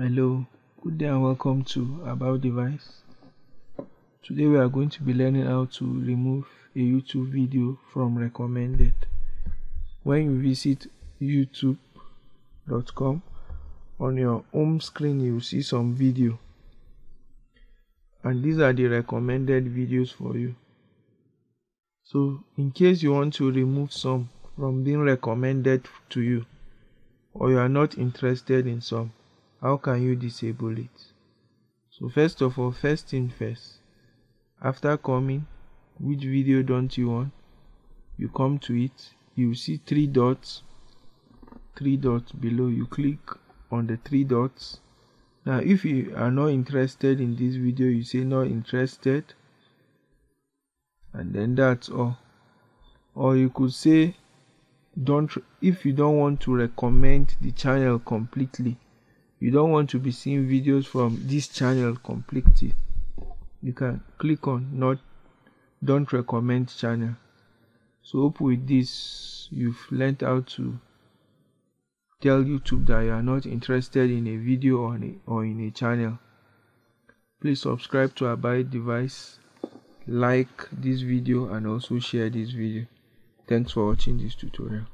Hello, good day and welcome to About Device. Today we are going to be learning how to remove a YouTube video from recommended. When you visit youtube.com on your home screen you see some video and these are the recommended videos for you. So in case you want to remove some from being recommended to you or you are not interested in some how can you disable it? So first of all first thing first. After coming which video don't you want? You come to it you see three dots three dots below. You click on the three dots. Now if you are not interested in this video you say not interested and then that's all. Or you could say don't if you don't want to recommend the channel completely you don't want to be seeing videos from this channel completely. You can click on not don't recommend channel. So hope with this you've learned how to tell youtube that you are not interested in a video or, a, or in a channel. Please subscribe to About Device like this video and also share this video. Thanks for watching this tutorial